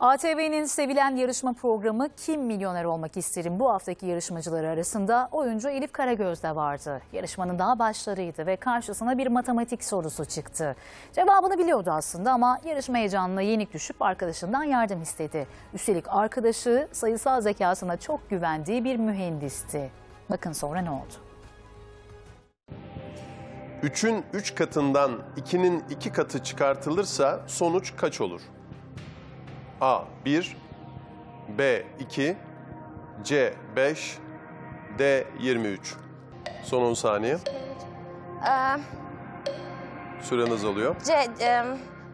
ATV'nin sevilen yarışma programı Kim Milyoner Olmak İsterim bu haftaki yarışmacıları arasında oyuncu Elif Karagöz de vardı. Yarışmanın daha başlarıydı ve karşısına bir matematik sorusu çıktı. Cevabını biliyordu aslında ama yarışma heyecanına yenik düşüp arkadaşından yardım istedi. Üstelik arkadaşı sayısal zekasına çok güvendiği bir mühendisti. Bakın sonra ne oldu? 3'ün 3 katından 2'nin 2 katı çıkartılırsa sonuç kaç olur? A 1 B 2 C 5 D 23 Son 10 saniye. Ee, Süren azalıyor. C, e,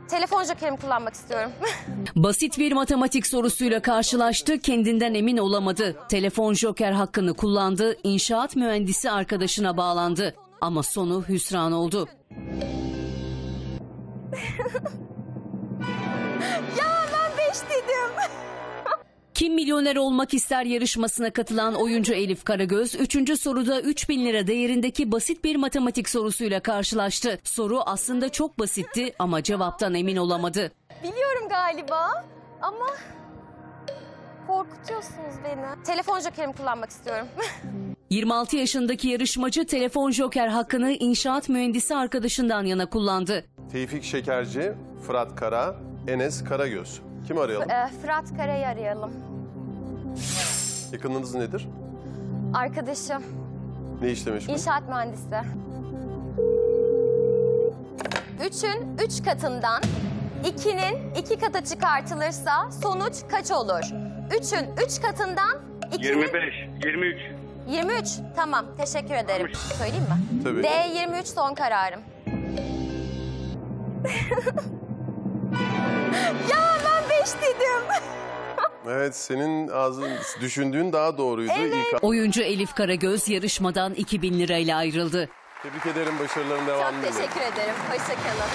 telefon jokerimi kullanmak istiyorum. Basit bir matematik sorusuyla karşılaştı, kendinden emin olamadı. Telefon joker hakkını kullandı, inşaat mühendisi arkadaşına bağlandı. Ama sonu hüsran oldu. 5 dedim. Kim Milyoner Olmak ister yarışmasına katılan oyuncu Elif Karagöz, 3. soruda 3000 lira değerindeki basit bir matematik sorusuyla karşılaştı. Soru aslında çok basitti ama cevaptan emin olamadı. Biliyorum galiba ama korkutuyorsunuz beni. Telefon jokerimi kullanmak istiyorum. 26 yaşındaki yarışmacı telefon joker hakkını inşaat mühendisi arkadaşından yana kullandı. Tevfik Şekerci, Fırat Kara, Enes Karagöz. Kim arayalım? Ee, Fırat Kara'yı arayalım. Yakınınız nedir? Arkadaşım, Ne işle meşgul? inşaat mühendisi. Üçün üç katından ikinin iki katı çıkartılırsa sonuç kaç olur? Üçün üç katından ikinin... 25, 23. 23. Tamam, teşekkür ederim. Söyleyeyim mi? Tabii. D 23 son kararım. Evet senin ağzın düşündüğün daha doğruydu. İlk Oyuncu Elif Karagöz yarışmadan 2000 lirayla ayrıldı. Tebrik ederim başarıların Çok devamını. dilerim. teşekkür ederim. Hoşçakalın.